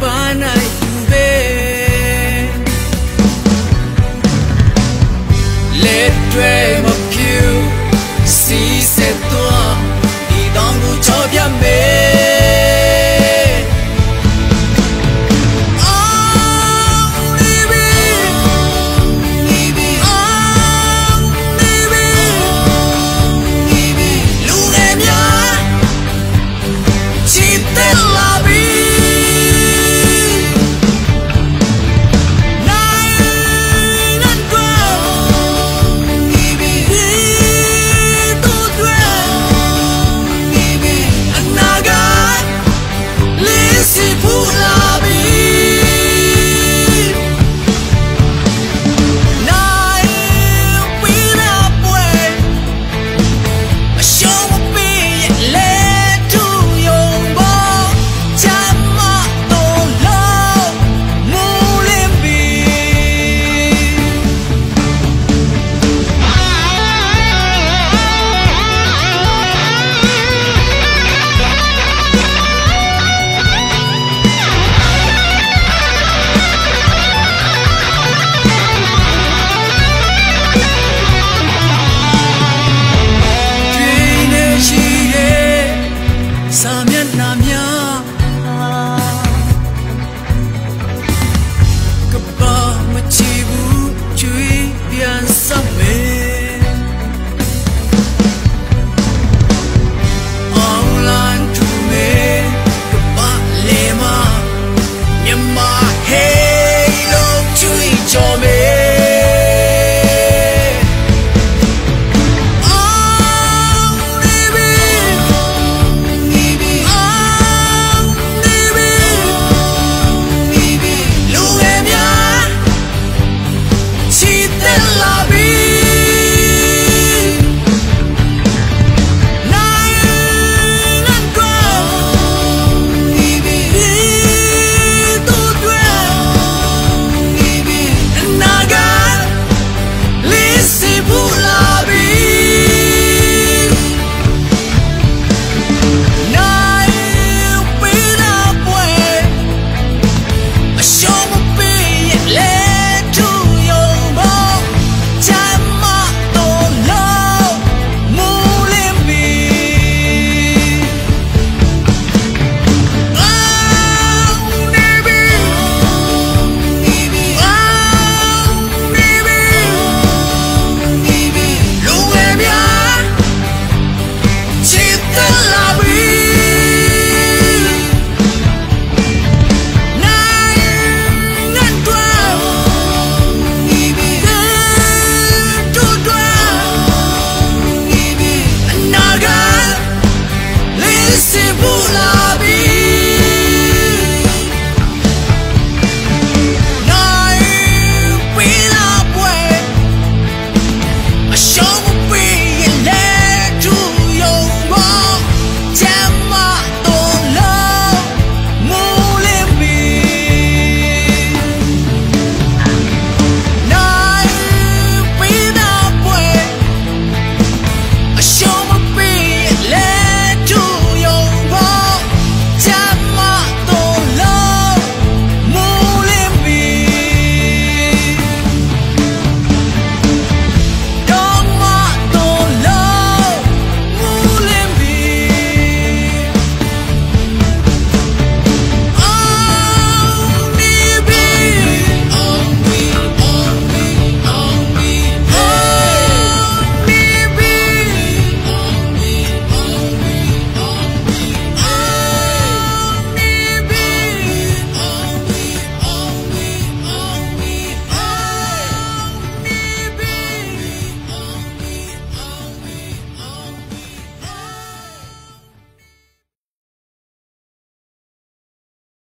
panai ube le twe